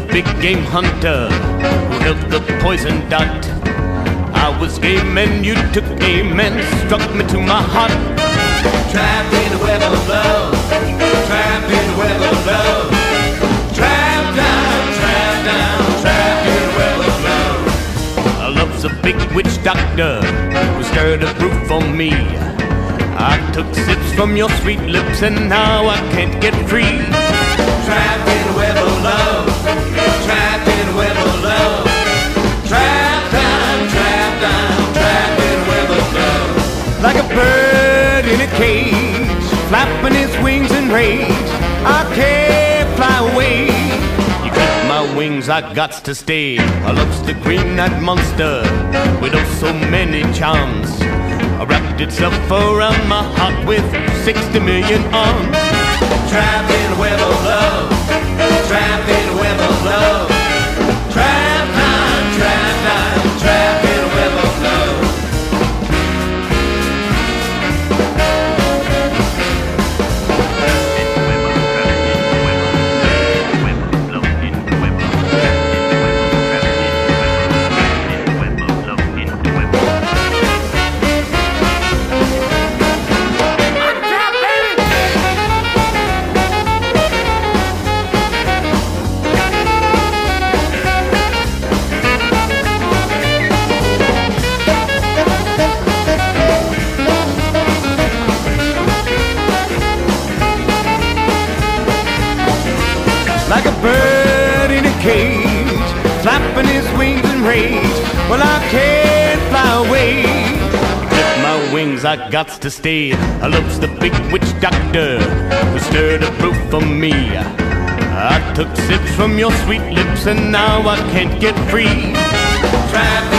big game hunter who held the poison dart. I was game and you took aim and struck me to my heart. Trapped in a web of love. Trapped in a web of love. Trapped down, trapped down, trapped in a web of love. Love's a big witch doctor who stirred a brew for me. I took sips from your sweet lips and now I can't get free. Trapped in a web of love. Cage, flapping his wings in rage. I can't fly away. You clip my wings, I got to stay. I love's the green-eyed monster with oh so many charms. I wrapped itself around my heart with 60 million arms. Traveling in like a bird in a cage, flapping his wings in rage. Well, I can't fly away. Clip my wings, I got to stay. I love's the big witch doctor who stirred a brew for me. I took sips from your sweet lips and now I can't get free. Trapped